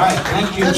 right, thank you.